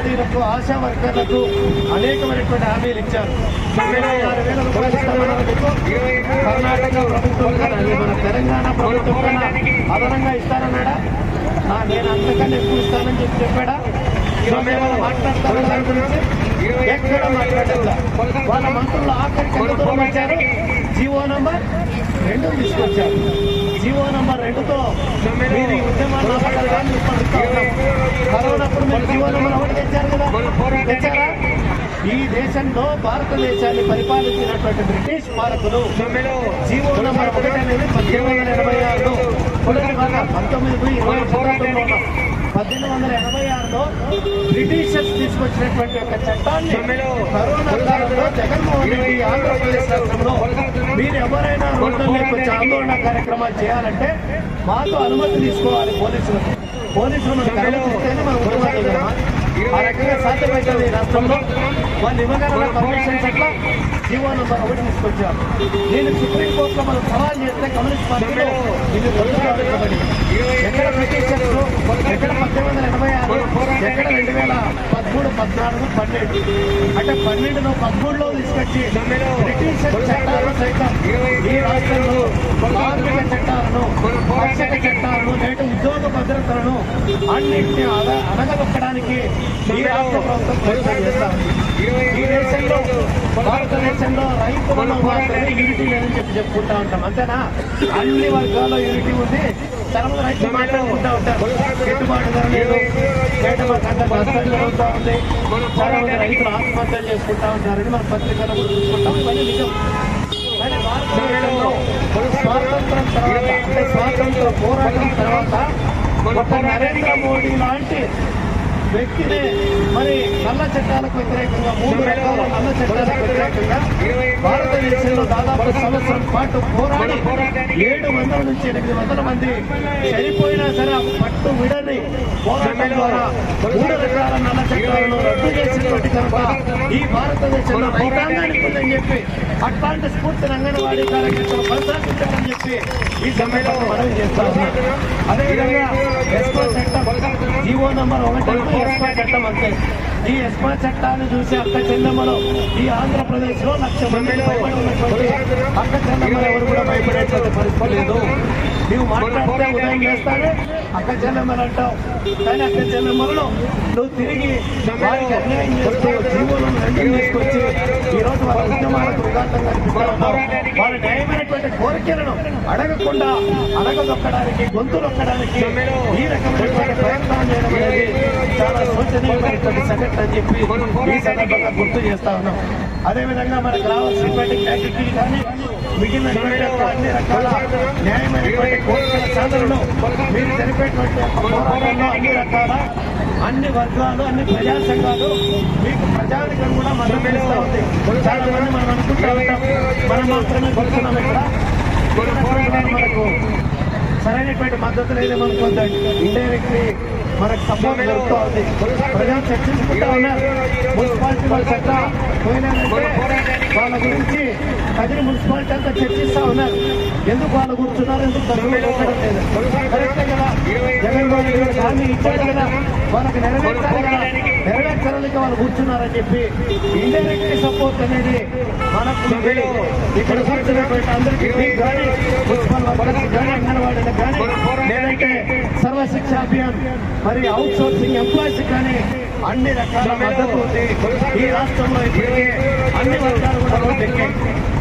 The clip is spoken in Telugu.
అంగన్వాడీలకు ఆశా వర్కర్లకు అనేకమైనటువంటి హామీలు ఇచ్చారు. కర్ణాటక ప్రభుత్వం మన తెలంగాణ ప్రభుత్వం అదనంగా ఇస్తానన్నాడా? నేను అంతకన్నా ఎక్కువ ఇస్తానని చెప్పి చెప్పాడా? ఈరోజు ఏమైనా మాట్లాడతారా దాని గురించి? ఎక్కడ మాట్లాడదా వాళ్ళ మంత్రులు ఆఖరికి ఎంత దూరం వచ్చారు? GO number? రెండు తీసుకొచ్చారు. జీవో నంబర్ రెండుతో మీరు ఈ ఉద్యమాన్ని ఆపగలరని ఇప్పుడు మీరు జీవో నంబర్ ఒకటి తెచ్చారు కదా? తెచ్చారా? ఈ దేశంలో భారతదేశాన్ని పరిపాలించినటువంటి బ్రిటిష్ పాలకులు జీవో నంబర్ ఒకటి అనేది పద్దెనిమిది వందల ఎనభై ఆరులో పంతొమ్మిది ఇరవై పోరాటంలో పద్దెనిమిది వందల ఎనభై ఆరులో బ్రిటిషర్స్ తీసుకొచ్చినటువంటి ఒక చట్టాన్ని కరోనా కాలంలో జగన్మోహన్ రెడ్డి ఆంధ్రప్రదేశ్ రాష్ట్రంలో మీరు ఎవరైనా రోడ్లలోకి వచ్చి ఆందోళన కార్యక్రమాలు చేయాలంటే మాతో అనుమతి తీసుకోవాలి పోలీసులకు పోలీసులు మనకు మనం చేయగలమా? ఆ రకంగా సాధ్యమవుతుంది ఈ రాష్ట్రంలో వాళ్ళు ఇవ్వగల పర్మిషన్స్ అట్లా జీవో నంబర్ ఒకటి తీసుకొచ్చారు నేను సుప్రీంకోర్టులో మనం సవాల్ చేస్తే కమ్యూనిస్ట్ పార్టీలో ఇది ఎక్కడ బ్రిటిషర్స్ ఎక్కడ పద్దెనిమిది వందల ఎనభై ఆరు? ఎక్కడ రెండు వేల పదమూడు పద్నాలుగు పన్నెండు? అంటే పన్నెండులో పదమూడులో తీసుకొచ్చి చట్టాలను సైతం ఈ రాష్ట్రంలో కార్మిక చట్టాలను రక్షక చట్టాలను నేటి ఉద్యోగ భద్రతలను అన్నింటినీ అడ ఈ రాష్ట్ర ప్రభుత్వం ప్రయత్నం చేస్తారు భారతదేశంలో రైతులలో మాత్రమే యూనిటీ లేదని చెప్పి చెప్పుకుంటా ఉంటాం. అంతేనా? అన్ని వర్గాల్లో యూనిటీ ఉంది. తర్వాత రైతులు మాట్లాడుకుంటా ఉంటారు. గిట్టుబాటు ధర లేదు. జరుగుతూ ఉంది. రైతులు ఆత్మహత్యలు చేసుకుంటా ఉంటారని మన పత్రికలో కూడా చూసుకుంటాం. ఇవన్నీ నిజం. కానీ భారతదేశంలో స్వాతంత్రం తర్వాత అంటే స్వాతంత్ర పోరాటం తర్వాత నరేంద్ర మోడీ లాంటి వ్యక్తినే మరి నల్ల చట్టాలకు వ్యతిరేకంగా మూడు రకాల నల్ల చట్టాలకు వ్యతిరేకంగా భారతదేశంలో దాదాపు సంవత్సరం పాటు పోరాడి ఏడు వందల నుంచి ఎనిమిది వందల మంది చనిపోయినా సరే పట్టు విడని పోరాటం ద్వారా మూడు రకాల నల్ల చట్టాలను రద్దు చేసినటువంటి కనుక ఈ భారతదేశంలో రైతాంగానికి ఉందని చెప్పి అట్లాంటి స్ఫూర్తిని అంగన్వాడీ కార్యకర్తలు కొనసాగించాలని చెప్పి ఈ సమయంలో మనవి చేస్తా ఉన్నాం అదేవిధంగా నంబర్ ఒకటి ఎస్మా చట్టం అంతే. ఈ ఎస్మా చట్టాన్ని చూసి అక్క చెల్లెమ్మలు ఈ ఆంధ్రప్రదేశ్లో లక్ష మంది ఉన్నటువంటి అక్క చెల్లెమ్మలు ఎవరు కూడా భయపడేటువంటి పరిస్థితి లేదు. నీవు మాట్లాడితే ఉదయం చేస్తానే అక్క చెల్లెమ్మలు అంటావు. కానీ అక్క చెల్లెమ్మలను నువ్వు తిరిగి వారికి అన్యాయం చేస్తూ జీవోలను రెండు తీసుకొచ్చి ఈ రోజు వాళ్ళ ఉద్యమాలకు విఘాతం కల్పిస్తా వాళ్ళ న్యాయమైనటువంటి కోరికలను అడగకుండా అడగదొక్కడానికి గొంతు నొక్కడానికి ఈ రకమైనటువంటి ప్రయత్నం చేయడం అనేది సంఘటన అని చెప్పి ఈ సందర్భంగా గుర్తు చేస్తా ఉన్నాం అదేవిధంగా మనకు రావాల్సినటువంటి క్యాటగిరీ కానీ మిగిలినటువంటి అన్ని రకాల న్యాయమైనటువంటి కోరికల మీరు జరిపేటువంటి పోరాటంలో అన్ని రకాల అన్ని వర్గాలు అన్ని ప్రజా సంఘాలు మీకు ప్రజానికం కూడా మనం ఇస్తా ఉంది చాలా మంది మనం అనుకుంటా ఉంటాం మనం మాత్రమే కొడుతున్నాం ఇక్కడ ఇక్కడ మనకు సరైనటువంటి మద్దతు లేదేమనుకోద్దండి. ఇండైరెక్ట్లీ మనకు సపోర్ట్ దొరుకుతా ఉంది ప్రజలు చర్చించుకుంటా ఉన్నారు మున్సిపాలిటీ వాళ్ళ చట్ట పోయినారంటే వాళ్ళ గురించి కదిరి మున్సిపాలిటీ అంతా చర్చిస్తా ఉన్నారు. ఎందుకు వాళ్ళు కూర్చున్నారు ఎందుకు జగన్మోహన్ రెడ్డి హామీ ఇచ్చాడు కదా. వాళ్ళకి నెరవేర్చాలి కదా నెరవేర్చడానికి వాళ్ళు కూర్చున్నారని చెప్పి ఇండైరెక్ట్లీ సపోర్ట్ అనేది మనకు. ఇక్కడ కూర్చున్నటువంటి అందరికీ కానీ మున్సిపల్ వర్కర్స్ కానీ అంగన్వాడీలకు కానీ లేదంటే సర్వశిక్ష అభియాన్ మరి అవుట్ సోర్సింగ్ ఎంప్లాయీస్ కానీ అన్ని రకాల మద్దతు ఉంది ఈ రాష్ట్రంలో ఇప్పటికే అన్ని వర్గాలు కూడా రోడ్డు